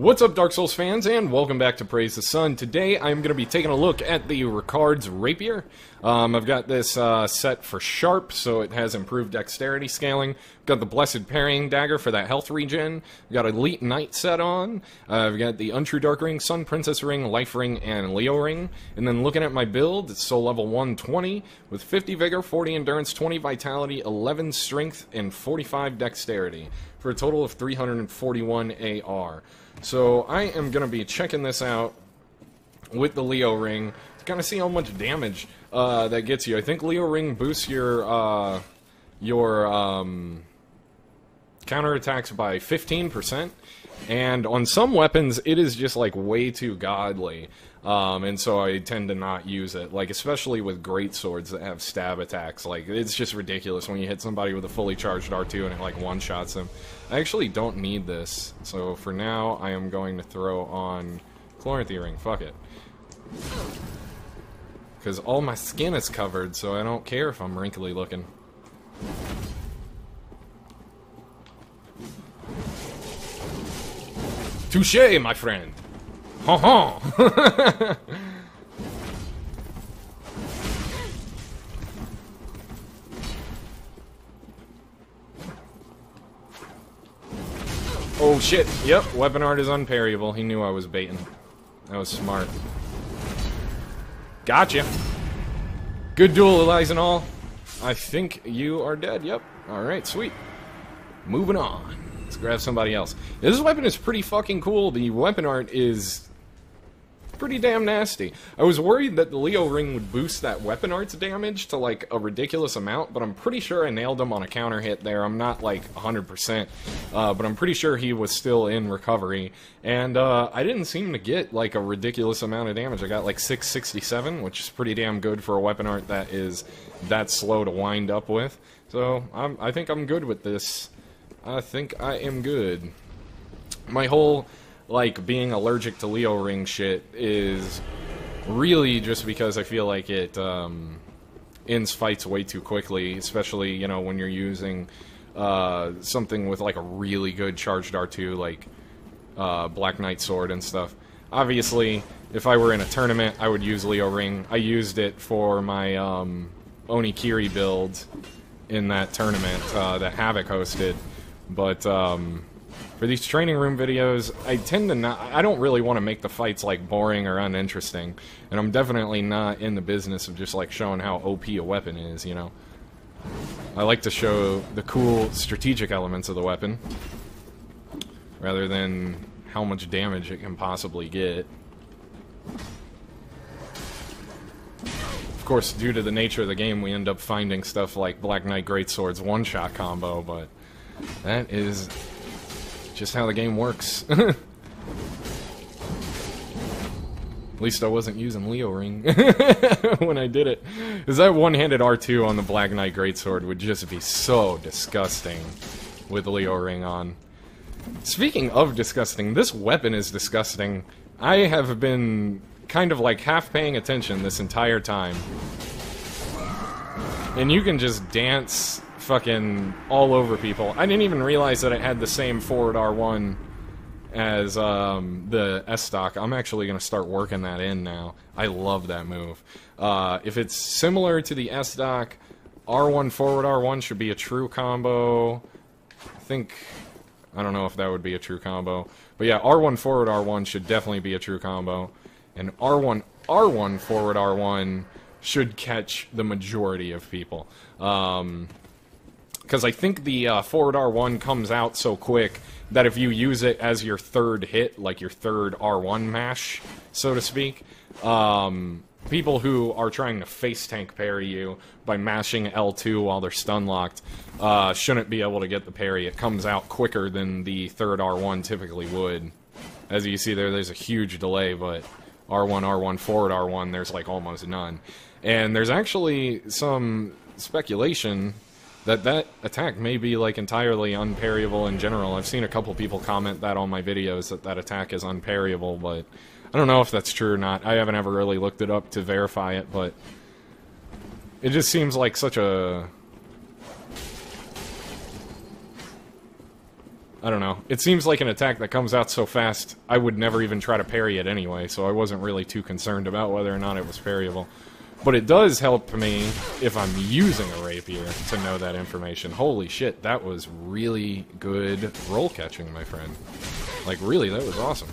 What's up, Dark Souls fans, and welcome back to Praise the Sun. Today, I'm going to be taking a look at the Ricard's Rapier. Um, I've got this uh, set for Sharp, so it has improved dexterity scaling. Got the Blessed Parrying Dagger for that health regen. Got Elite Knight set on. Uh, I've got the Untrue Dark Ring, Sun Princess Ring, Life Ring, and Leo Ring. And then looking at my build, it's Soul Level 120 with 50 Vigor, 40 Endurance, 20 Vitality, 11 Strength, and 45 Dexterity for a total of 341 AR. So I am going to be checking this out with the Leo Ring to kind of see how much damage uh, that gets you. I think Leo Ring boosts your uh, your um, counterattacks by 15%, and on some weapons it is just like way too godly. Um, and so I tend to not use it, like especially with great swords that have stab attacks. Like it's just ridiculous when you hit somebody with a fully charged R2 and it like one shots them. I actually don't need this, so for now I am going to throw on Chloranthy Ring. Fuck it, because all my skin is covered, so I don't care if I'm wrinkly looking. Touche, my friend. Ha ha! oh shit, yep, weapon art is unparryable. He knew I was baiting. That was smart. Gotcha. Good duel, Elias and all. I think you are dead, yep. Alright, sweet. Moving on. Let's grab somebody else. This weapon is pretty fucking cool. The weapon art is pretty damn nasty. I was worried that the Leo ring would boost that weapon art's damage to like a ridiculous amount, but I'm pretty sure I nailed him on a counter hit there. I'm not like 100%, uh, but I'm pretty sure he was still in recovery. And uh, I didn't seem to get like a ridiculous amount of damage. I got like 667, which is pretty damn good for a weapon art that is that slow to wind up with. So I'm, I think I'm good with this. I think I am good. My whole, like, being allergic to Leo Ring shit is really just because I feel like it, um, ends fights way too quickly, especially, you know, when you're using, uh, something with, like, a really good charged R2, like, uh, Black Knight Sword and stuff. Obviously, if I were in a tournament, I would use Leo Ring. I used it for my, um, Onikiri build in that tournament, uh, that Havoc hosted. But um, for these training room videos, I tend to not. I don't really want to make the fights like boring or uninteresting, and I'm definitely not in the business of just like showing how OP a weapon is. You know, I like to show the cool strategic elements of the weapon rather than how much damage it can possibly get. Of course, due to the nature of the game, we end up finding stuff like Black Knight Greatsword's one-shot combo, but that is just how the game works. At least I wasn't using Leo Ring when I did it. Because that one-handed R2 on the Black Knight Greatsword would just be so disgusting with Leo Ring on. Speaking of disgusting, this weapon is disgusting. I have been kind of like half paying attention this entire time. And you can just dance fucking all over people. I didn't even realize that it had the same forward R1 as um, the Estoc. I'm actually going to start working that in now. I love that move. Uh, if it's similar to the Estoc, R1 forward R1 should be a true combo. I think I don't know if that would be a true combo, but yeah, R1 forward R1 should definitely be a true combo, and R1 R1 forward R1 should catch the majority of people. Um, because I think the uh, forward R1 comes out so quick that if you use it as your third hit, like your third R1 mash, so to speak, um, people who are trying to face tank parry you by mashing L2 while they're stun locked uh, shouldn't be able to get the parry. It comes out quicker than the third R1 typically would. As you see there, there's a huge delay, but R1, R1, forward R1, there's like almost none. And there's actually some speculation that that attack may be like entirely unparryable in general. I've seen a couple people comment that on my videos that that attack is unparryable, but I don't know if that's true or not. I haven't ever really looked it up to verify it, but it just seems like such a I don't know. It seems like an attack that comes out so fast, I would never even try to parry it anyway, so I wasn't really too concerned about whether or not it was parryable. But it does help me if I'm using a rapier to know that information. Holy shit, that was really good roll catching, my friend. Like, really, that was awesome.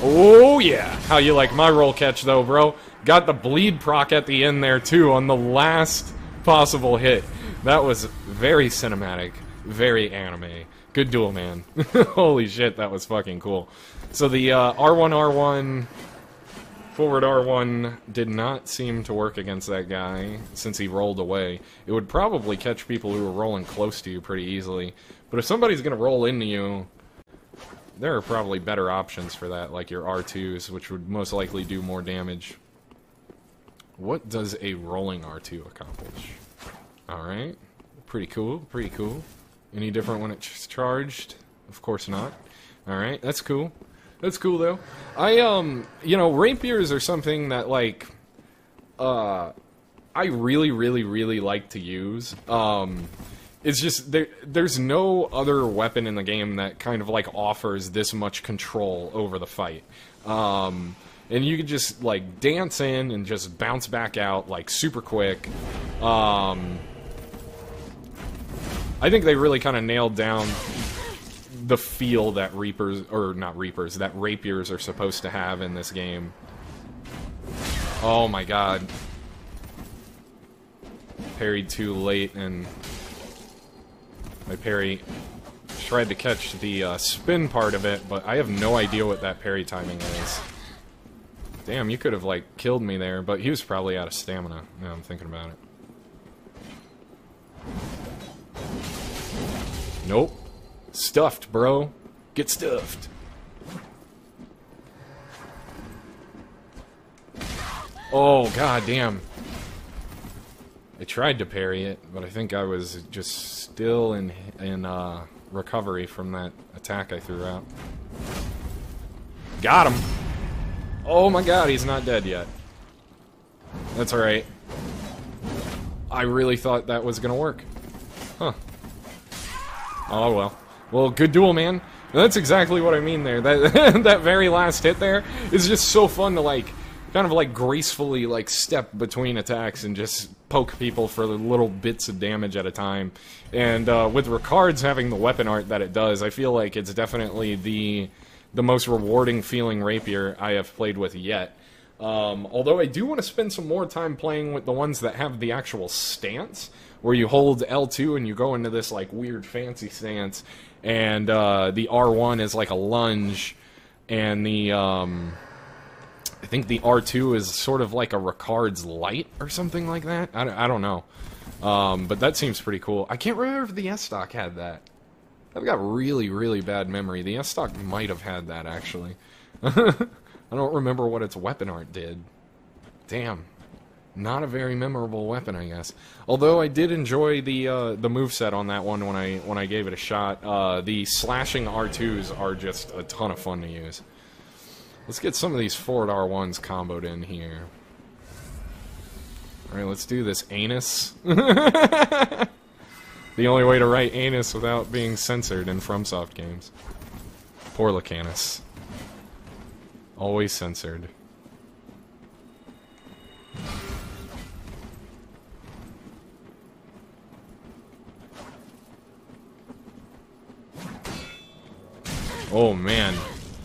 Oh, yeah. How you like my roll catch, though, bro? Got the bleed proc at the end there, too, on the last possible hit. That was very cinematic, very anime. Good duel, man. Holy shit, that was fucking cool. So the uh, R1, R1, forward R1 did not seem to work against that guy since he rolled away. It would probably catch people who were rolling close to you pretty easily. But if somebody's going to roll into you, there are probably better options for that, like your R2s, which would most likely do more damage. What does a rolling R2 accomplish? Alright. Pretty cool, pretty cool. Any different when it's charged? Of course not. Alright, that's cool. That's cool, though. I, um, you know, rapiers are something that, like, uh, I really, really, really like to use. Um, it's just, there, there's no other weapon in the game that kind of, like, offers this much control over the fight. Um, and you could just, like, dance in and just bounce back out, like, super quick. Um, I think they really kind of nailed down the feel that Reapers, or not Reapers, that Rapiers are supposed to have in this game. Oh my god. Parried too late, and my parry tried to catch the uh, spin part of it, but I have no idea what that parry timing is. Damn, you could have, like, killed me there, but he was probably out of stamina, now I'm thinking about it. Nope. Stuffed, bro. Get stuffed. Oh, god damn. I tried to parry it, but I think I was just still in in uh, recovery from that attack I threw out. Got him! Oh my god, he's not dead yet. That's alright. I really thought that was gonna work. Huh. Oh well. Well, good duel, man. That's exactly what I mean there. That that very last hit there is just so fun to like kind of like gracefully like step between attacks and just poke people for little bits of damage at a time. And uh, with Ricard's having the weapon art that it does, I feel like it's definitely the the most rewarding feeling rapier I have played with yet. Um, although I do want to spend some more time playing with the ones that have the actual stance, where you hold L2 and you go into this like weird fancy stance, and uh, the R1 is like a lunge, and the um, I think the R2 is sort of like a Ricard's light or something like that. I don't, I don't know, um, but that seems pretty cool. I can't remember if the Estoc had that. I've got really really bad memory. The Estoc might have had that actually. I don't remember what its weapon art did. Damn. Not a very memorable weapon, I guess. Although I did enjoy the uh, the move set on that one when I when I gave it a shot. Uh, the slashing R2s are just a ton of fun to use. Let's get some of these forward R1s comboed in here. Alright, let's do this anus. the only way to write anus without being censored in FromSoft games. Poor Lacanus. Always censored. Oh man,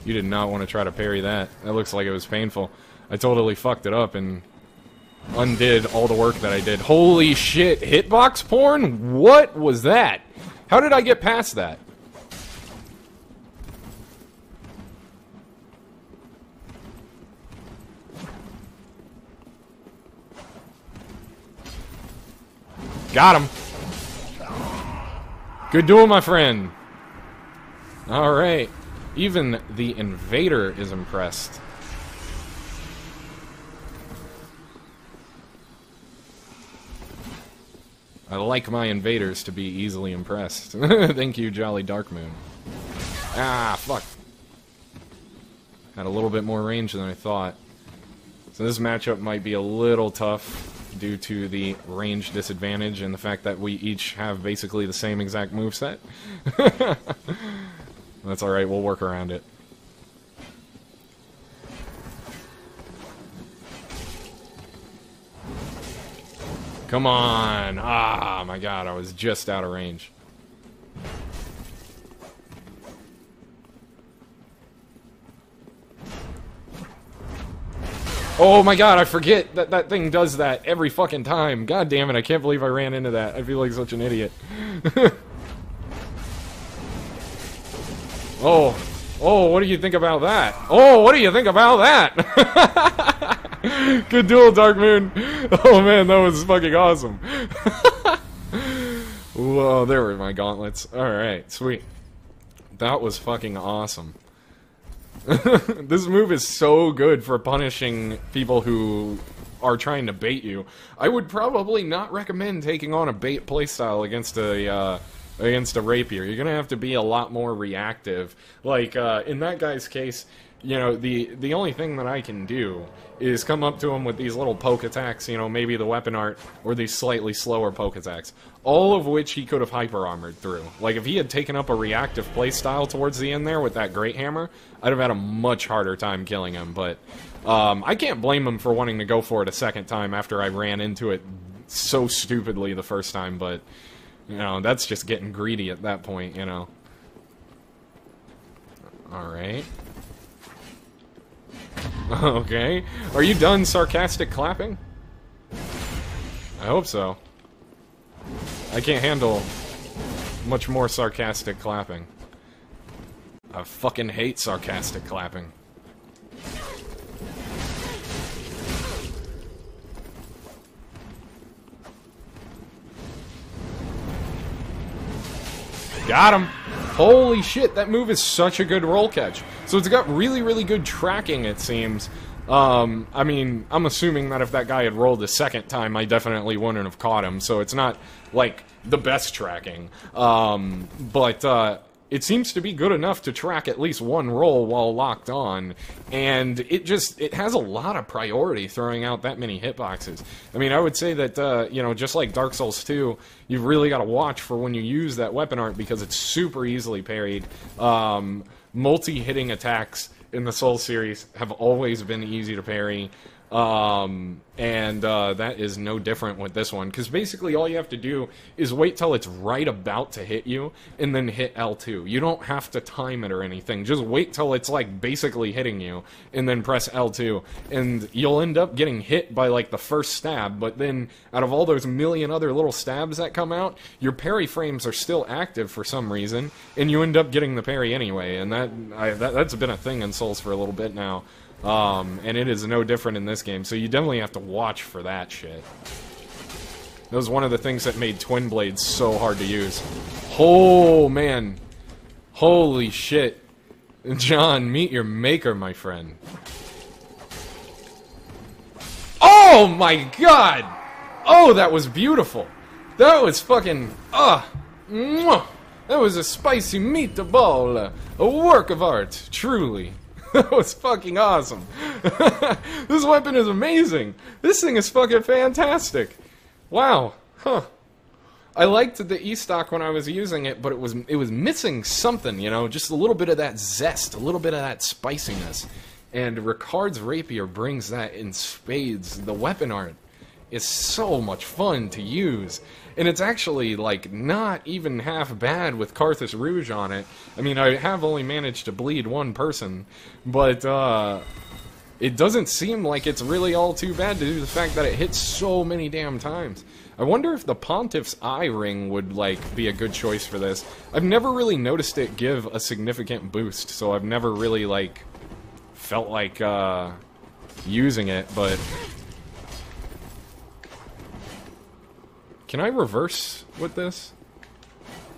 you did not want to try to parry that. That looks like it was painful. I totally fucked it up and undid all the work that I did. Holy shit, hitbox porn? What was that? How did I get past that? Got him. Good duel, my friend. Alright. Even the invader is impressed. I like my invaders to be easily impressed. Thank you, Jolly Dark Moon. Ah, fuck. Had a little bit more range than I thought. So this matchup might be a little tough due to the range disadvantage and the fact that we each have basically the same exact move set. That's alright, we'll work around it. Come on! Ah, my god, I was just out of range. Oh my god, I forget that that thing does that every fucking time. God damn it, I can't believe I ran into that. I feel like such an idiot. oh. Oh, what do you think about that? Oh, what do you think about that? Good duel, Dark Moon. Oh man, that was fucking awesome. Whoa, there were my gauntlets. Alright, sweet. That was fucking awesome. this move is so good for punishing people who are trying to bait you. I would probably not recommend taking on a bait playstyle against a uh, against a rapier. You're gonna have to be a lot more reactive. Like uh, in that guy's case, you know the the only thing that I can do is come up to him with these little poke attacks. You know, maybe the weapon art or these slightly slower poke attacks all of which he could have hyper armored through. Like if he had taken up a reactive playstyle towards the end there with that great hammer, I'd have had a much harder time killing him. But um, I can't blame him for wanting to go for it a second time after I ran into it so stupidly the first time. But you know that's just getting greedy at that point. You know. All right. Okay. Are you done sarcastic clapping? I hope so. I can't handle much more sarcastic clapping. I fucking hate sarcastic clapping. Got him! Holy shit, that move is such a good roll catch. So it's got really, really good tracking, it seems. Um, I mean, I'm assuming that if that guy had rolled a second time, I definitely wouldn't have caught him. So it's not like the best tracking, um, but uh, it seems to be good enough to track at least one roll while locked on, and it just it has a lot of priority throwing out that many hitboxes. I mean, I would say that uh, you know, just like Dark Souls 2, you've really got to watch for when you use that weapon art because it's super easily parried. Um, multi-hitting attacks in the Soul series have always been easy to parry. Um, and uh, that is no different with this one because basically all you have to do is wait till it's right about to hit you and then hit L2. You don't have to time it or anything. Just wait till it's like basically hitting you and then press L2 and you'll end up getting hit by like the first stab. But then out of all those million other little stabs that come out, your parry frames are still active for some reason and you end up getting the parry anyway. And that, I, that that's been a thing in Souls for a little bit now. Um, and it is no different in this game, so you definitely have to watch for that shit. That was one of the things that made Twin Blades so hard to use. Oh, man. Holy shit. John, meet your maker, my friend. Oh my god! Oh, that was beautiful. That was fucking... Ah! Uh, that was a spicy meatball. A work of art, truly. that was fucking awesome. this weapon is amazing. This thing is fucking fantastic. Wow. Huh. I liked the Estoc when I was using it, but it was it was missing something, you know, just a little bit of that zest, a little bit of that spiciness. And Ricard's rapier brings that in spades. The weapon art is so much fun to use and it's actually like not even half bad with Carthus Rouge on it. I mean, I have only managed to bleed one person, but uh, it doesn't seem like it's really all too bad to do the fact that it hits so many damn times. I wonder if the Pontiff's Eye Ring would like be a good choice for this. I've never really noticed it give a significant boost, so I've never really like felt like uh, using it, but Can I reverse with this?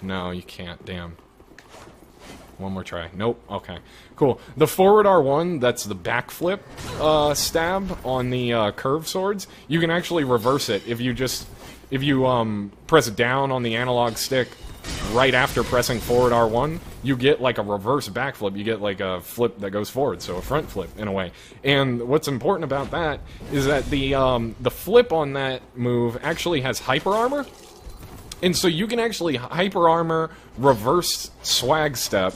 No, you can't. Damn. One more try. Nope. Okay. Cool. The forward R1, that's the backflip uh, stab on the uh, curve swords. You can actually reverse it if you just if you um, press down on the analog stick right after pressing forward R1, you get like a reverse backflip. You get like a flip that goes forward, so a front flip in a way. And what's important about that is that the um, the flip on that move actually has hyper armor, and so you can actually hyper armor, reverse swag step.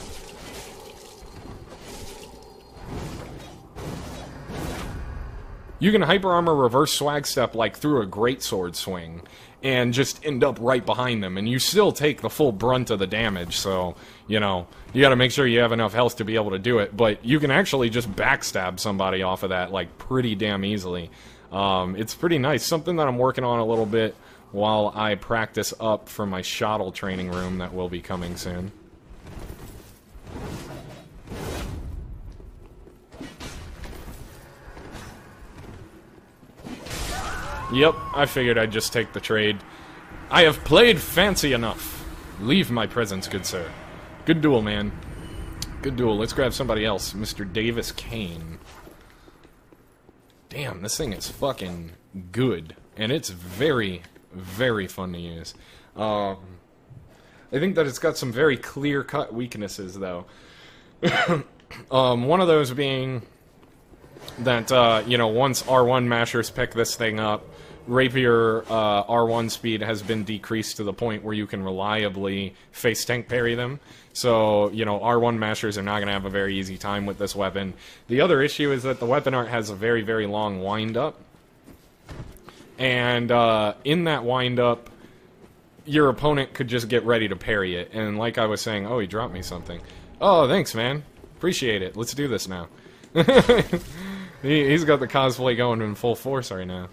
You can hyper armor reverse swag step like through a great sword swing and just end up right behind them. And you still take the full brunt of the damage so you know you got to make sure you have enough health to be able to do it. But you can actually just backstab somebody off of that like pretty damn easily. Um, it's pretty nice. Something that i'm working on a little bit while i practice up for my Shotel training room that will be coming soon Yep, I figured I'd just take the trade. I have played fancy enough. Leave my presence, good sir. Good duel, man. Good duel. Let's grab somebody else. Mr. Davis Kane. Damn, this thing is fucking good. And it's very, very fun to use. Um, I think that it's got some very clear-cut weaknesses, though. um, one of those being that, uh, you know, once R1 mashers pick this thing up, Rapier uh, R1 speed has been decreased to the point where you can reliably face tank parry them. So, you know, R1 mashers are not going to have a very easy time with this weapon. The other issue is that the weapon art has a very, very long wind up. And uh, in that wind up, your opponent could just get ready to parry it. And like I was saying, oh, he dropped me something. Oh, thanks, man. Appreciate it. Let's do this now. he, has got the cosplay going in full force right now.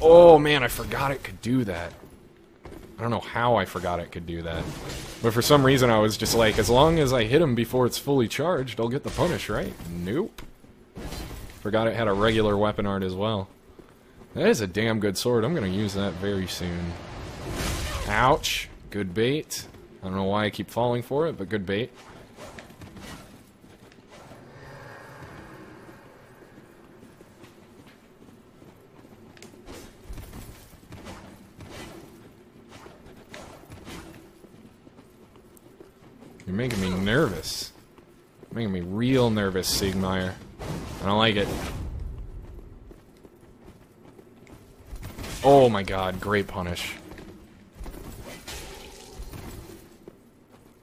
Oh man, I forgot it could do that. I don't know how I forgot it could do that. But for some reason I was just like, as long as I hit him before it's fully charged, I'll get the punish, right? Nope. Forgot it had a regular weapon art as well. That is a damn good sword. I'm going to use that very soon. Ouch. Good bait. I don't know why I keep falling for it, but good bait. You're making me nervous. You're making me real nervous, Siegmeyer. I don't like it. Oh my god, great punish.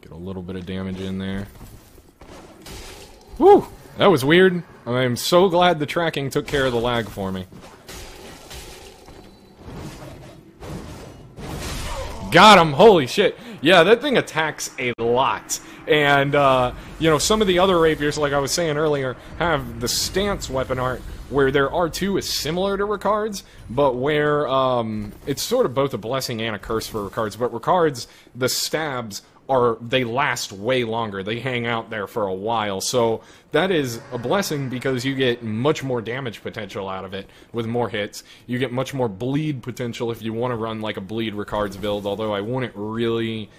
Get a little bit of damage in there. Woo! That was weird. I'm so glad the tracking took care of the lag for me. Got him! Holy shit! Yeah, that thing attacks a lot. And, uh, you know, some of the other rapiers, like I was saying earlier, have the stance weapon art where their R2 is similar to Ricard's, but where um, it's sort of both a blessing and a curse for Ricard's. But Ricard's, the stabs are they last way longer. They hang out there for a while. So that is a blessing because you get much more damage potential out of it with more hits. You get much more bleed potential if you want to run like a bleed Ricard's build, although I wouldn't really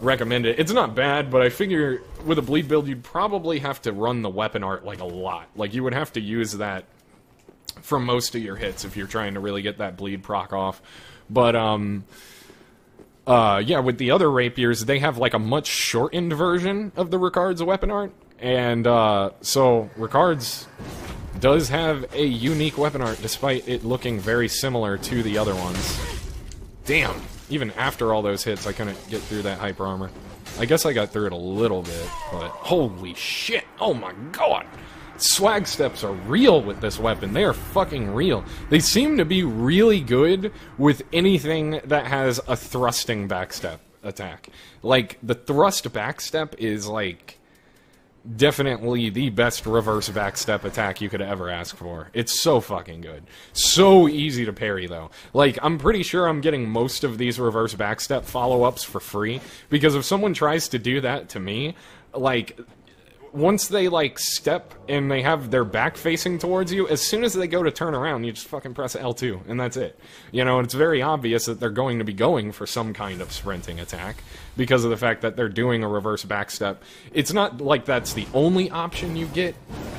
recommend it. It's not bad, but I figure with a bleed build you'd probably have to run the weapon art like a lot. Like you would have to use that for most of your hits if you're trying to really get that bleed proc off. But um uh, yeah, with the other rapiers, they have like a much shortened version of the Ricard's weapon art, and uh, so Ricard's does have a unique weapon art, despite it looking very similar to the other ones. Damn! Even after all those hits, I couldn't get through that hyper armor. I guess I got through it a little bit, but holy shit! Oh my god! Swag steps are real with this weapon. They are fucking real. They seem to be really good with anything that has a thrusting backstep attack. Like, the thrust backstep is like definitely the best reverse backstep attack you could ever ask for. It's so fucking good. So easy to parry though. Like I'm pretty sure I'm getting most of these reverse backstep follow-ups for free because if someone tries to do that to me, like once they like step and they have their back facing towards you, as soon as they go to turn around, you just fucking press L2 and that's it. You know, it's very obvious that they're going to be going for some kind of sprinting attack because of the fact that they're doing a reverse backstep. It's not like that's the only option you get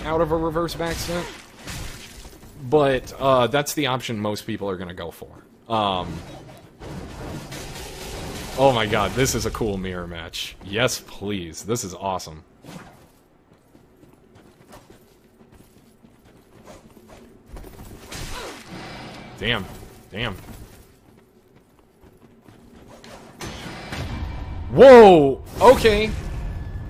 out of a reverse backstep, but uh, that's the option most people are going to go for. Um, Oh my god, this is a cool mirror match. Yes, please. This is awesome. Damn. Damn. Whoa! Okay.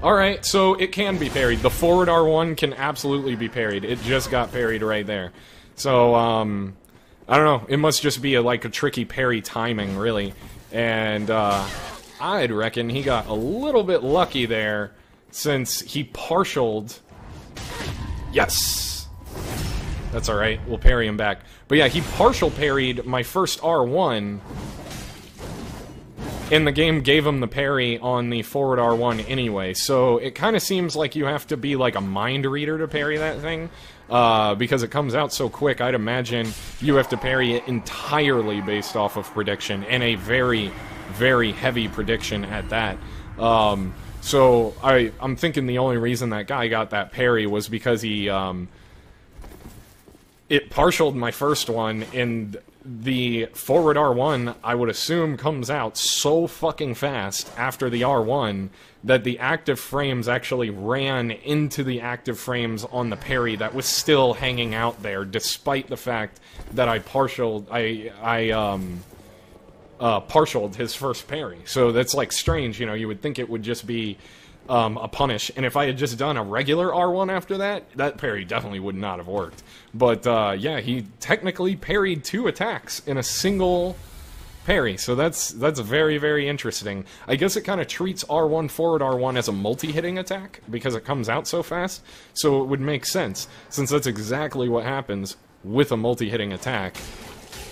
Alright, so it can be parried. The forward R1 can absolutely be parried. It just got parried right there. So, um... I don't know. It must just be a, like a tricky parry timing, really. And, uh... I'd reckon he got a little bit lucky there, since he partialed... Yes! That's alright. We'll parry him back. But yeah, he partial parried my first R1, and the game gave him the parry on the forward R1 anyway, so it kind of seems like you have to be like a mind reader to parry that thing, uh, because it comes out so quick, I'd imagine you have to parry it entirely based off of prediction, and a very, very heavy prediction at that. Um, so I, I'm thinking the only reason that guy got that parry was because he, um, it partialed my first one, and the forward R1, I would assume, comes out so fucking fast after the R1 that the active frames actually ran into the active frames on the parry that was still hanging out there, despite the fact that I partialed, I, I, um, uh, partialed his first parry. So that's like strange, you know, you would think it would just be um, a punish. And if I had just done a regular R1 after that, that parry definitely would not have worked. But uh, yeah, he technically parried two attacks in a single parry. So that's that's very very interesting. I guess it kind of treats R1 forward R1 as a multi-hitting attack because it comes out so fast. So it would make sense since that's exactly what happens with a multi-hitting attack.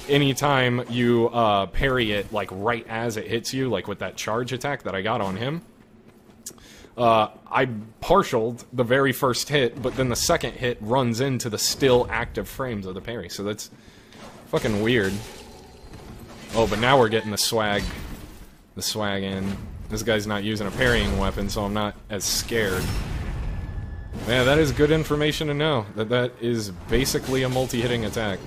Anytime you uh, parry it like right as it hits you, like with that charge attack that I got on him, uh, I partialed the very first hit, but then the second hit runs into the still active frames of the parry, so that's fucking weird. Oh, but now we're getting the swag, the swag in. This guy's not using a parrying weapon, so I'm not as scared. Yeah, that is good information to know, that that is basically a multi-hitting attack.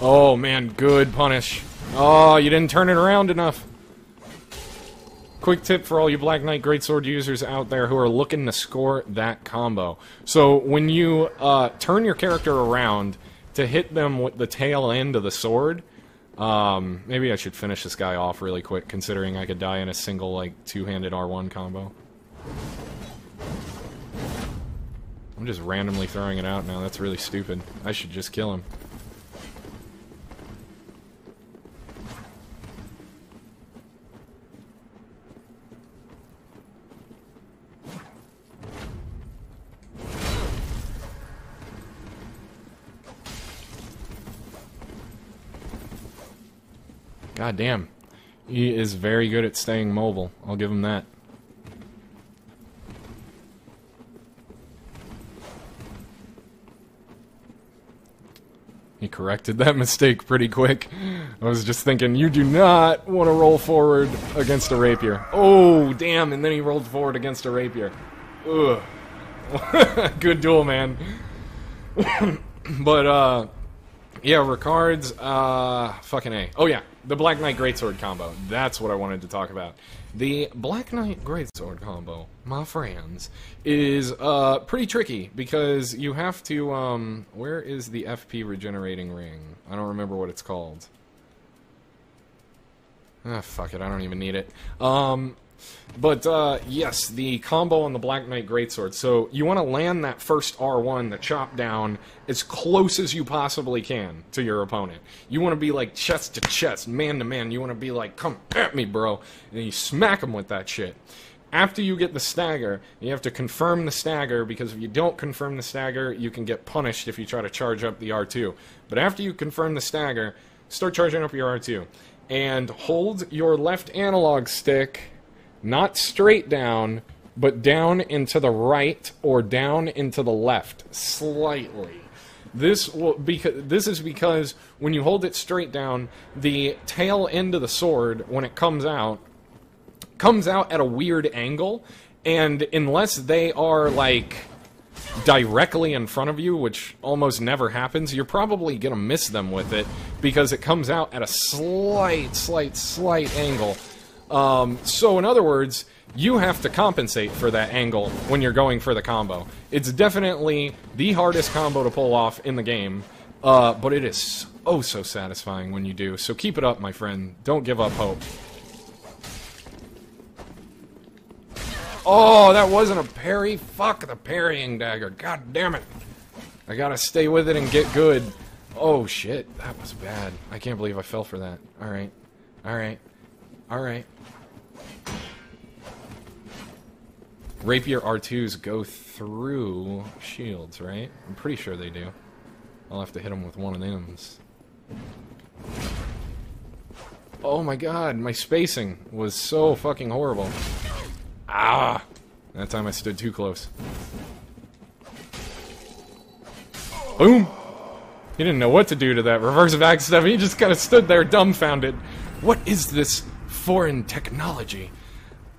Oh, man, good punish. Oh, you didn't turn it around enough. Quick tip for all you Black Knight Greatsword users out there who are looking to score that combo. So, when you uh, turn your character around to hit them with the tail end of the sword, um, maybe I should finish this guy off really quick, considering I could die in a single, like, two-handed R1 combo. I'm just randomly throwing it out now. That's really stupid. I should just kill him. God damn. He is very good at staying mobile. I'll give him that. He corrected that mistake pretty quick. I was just thinking, you do not want to roll forward against a rapier. Oh, damn, and then he rolled forward against a rapier. Ugh. Good duel, man. but, uh, yeah, Ricard's, uh, fucking A. Oh, yeah, the Black Knight Greatsword combo. That's what I wanted to talk about. The Black Knight Greatsword combo, my friends, is, uh, pretty tricky because you have to, um, where is the FP regenerating ring? I don't remember what it's called. Ah, fuck it, I don't even need it. Um, but uh, yes, the combo on the Black Knight Greatsword. So you want to land that first R1, the chop down, as close as you possibly can to your opponent. You want to be like chest to chest, man to man. You want to be like, come at me, bro. And you smack them with that shit. After you get the stagger, you have to confirm the stagger because if you don't confirm the stagger, you can get punished if you try to charge up the R2. But after you confirm the stagger, start charging up your R2. And hold your left analog stick not straight down, but down into the right or down into the left slightly. This will because this is because when you hold it straight down, the tail end of the sword when it comes out comes out at a weird angle, and unless they are like directly in front of you, which almost never happens, you're probably gonna miss them with it because it comes out at a slight, slight, slight angle. Um, so in other words, you have to compensate for that angle when you're going for the combo. It's definitely the hardest combo to pull off in the game, uh, but it is oh so satisfying when you do. So keep it up, my friend. Don't give up hope. Oh, that wasn't a parry? Fuck the parrying dagger. God damn it. I gotta stay with it and get good. Oh shit, that was bad. I can't believe I fell for that. Alright. Alright. Alright. Rapier R2s go through shields, right? I'm pretty sure they do. I'll have to hit them with one of them. Oh my god, my spacing was so fucking horrible. Ah! That time I stood too close. Boom! He didn't know what to do to that reverse backstab. He just kind of stood there dumbfounded. What is this foreign technology?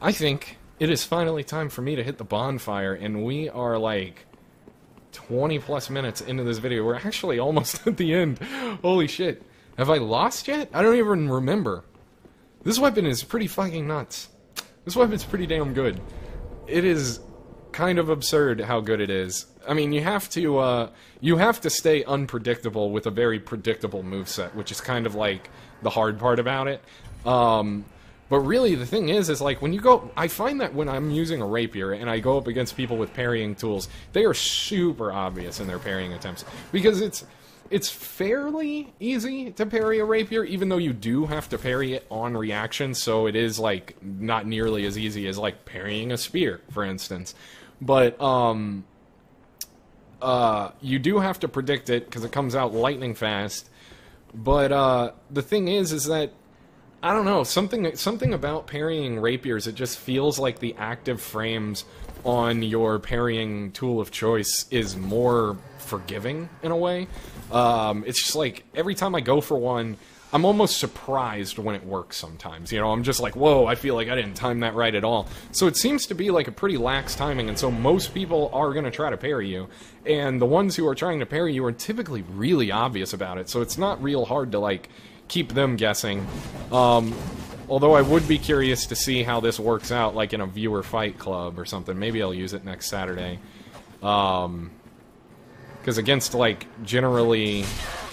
I think it is finally time for me to hit the bonfire, and we are like 20 plus minutes into this video. We're actually almost at the end. Holy shit. Have I lost yet? I don't even remember. This weapon is pretty fucking nuts. This weapon's pretty damn good. It is kind of absurd how good it is. I mean, you have to uh, you have to stay unpredictable with a very predictable move set, which is kind of like the hard part about it. Um, but really, the thing is, is like when you go, I find that when I'm using a rapier and I go up against people with parrying tools, they are super obvious in their parrying attempts because it's it's fairly easy to parry a rapier, even though you do have to parry it on reaction. So it is like not nearly as easy as like parrying a spear, for instance. But um, uh, you do have to predict it because it comes out lightning fast. But uh, the thing is, is that I don't know something something about parrying rapiers. It just feels like the active frames on your parrying tool of choice is more forgiving in a way. Um, it's just like every time I go for one, I'm almost surprised when it works sometimes. You know, I'm just like, whoa, I feel like I didn't time that right at all. So it seems to be like a pretty lax timing, and so most people are going to try to parry you. And the ones who are trying to parry you are typically really obvious about it, so it's not real hard to, like, keep them guessing. Um, although I would be curious to see how this works out, like in a viewer fight club or something. Maybe I'll use it next Saturday. Um, because against like generally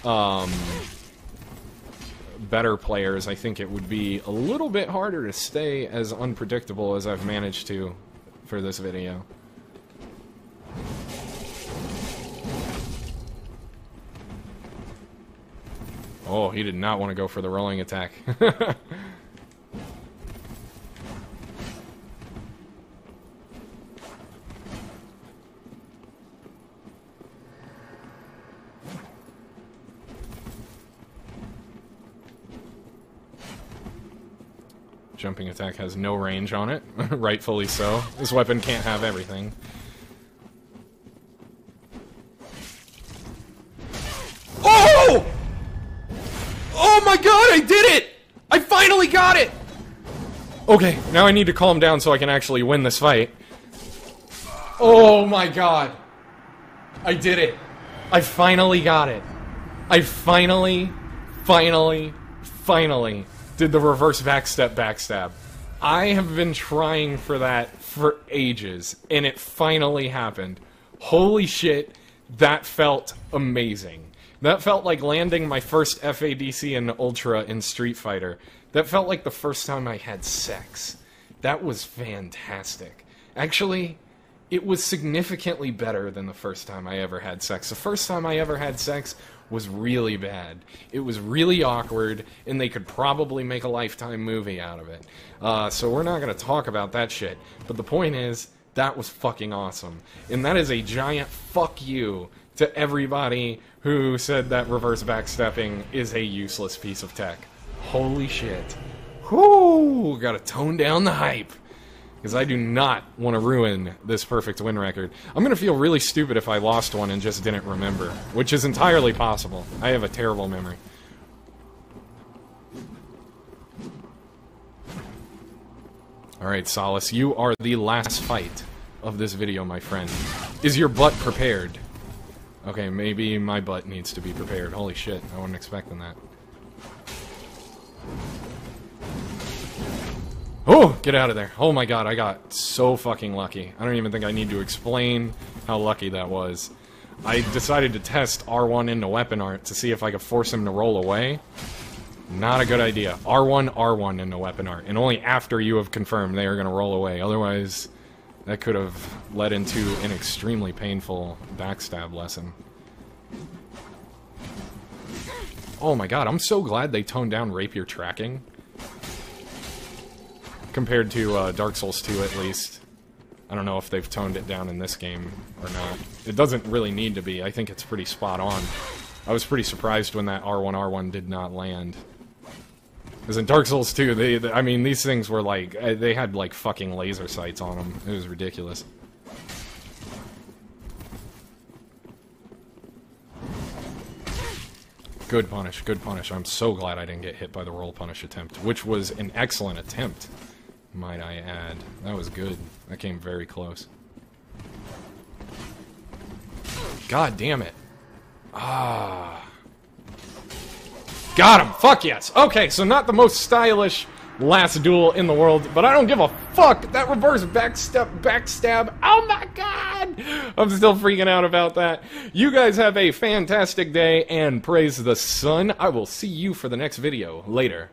um, better players, I think it would be a little bit harder to stay as unpredictable as I've managed to for this video. Oh, he did not want to go for the rolling attack. Jumping attack has no range on it, rightfully so. This weapon can't have everything. my god, I did it! I finally got it! Okay, now I need to calm down so I can actually win this fight. Oh my god. I did it. I finally got it. I finally, finally, finally did the reverse backstep backstab. I have been trying for that for ages, and it finally happened. Holy shit, that felt amazing. That felt like landing my first FADC and Ultra in Street Fighter. That felt like the first time I had sex. That was fantastic. Actually, it was significantly better than the first time I ever had sex. The first time I ever had sex was really bad. It was really awkward, and they could probably make a lifetime movie out of it. Uh, so we're not going to talk about that shit. But the point is, that was fucking awesome. And that is a giant fuck you to everybody who said that reverse backstepping is a useless piece of tech. Holy shit. Whoo! Gotta tone down the hype. Because I do not want to ruin this perfect win record. I'm going to feel really stupid if I lost one and just didn't remember. Which is entirely possible. I have a terrible memory. Alright, Solace, you are the last fight of this video, my friend. Is your butt prepared? Okay, maybe my butt needs to be prepared. Holy shit, I wasn't expecting that. Oh, get out of there. Oh my god, I got so fucking lucky. I don't even think I need to explain how lucky that was. I decided to test R1 into weapon art to see if I could force him to roll away. Not a good idea. R1, R1 into weapon art. And only after you have confirmed they are going to roll away. Otherwise, that could have led into an extremely painful backstab lesson. Oh my god, I'm so glad they toned down rapier tracking. Compared to uh, Dark Souls 2, at least. I don't know if they've toned it down in this game or not. It doesn't really need to be. I think it's pretty spot on. I was pretty surprised when that R1R1 did not land. Because in Dark Souls 2, they, they, I mean, these things were like, uh, they had like fucking laser sights on them. It was ridiculous. Good punish, good punish. I'm so glad I didn't get hit by the roll punish attempt, which was an excellent attempt, might I add. That was good. That came very close. God damn it. Ah. Got him! Fuck yes! Okay, so not the most stylish last duel in the world, but I don't give a fuck! That reverse backstep, backstab, oh my god! I'm still freaking out about that. You guys have a fantastic day, and praise the sun. I will see you for the next video. Later.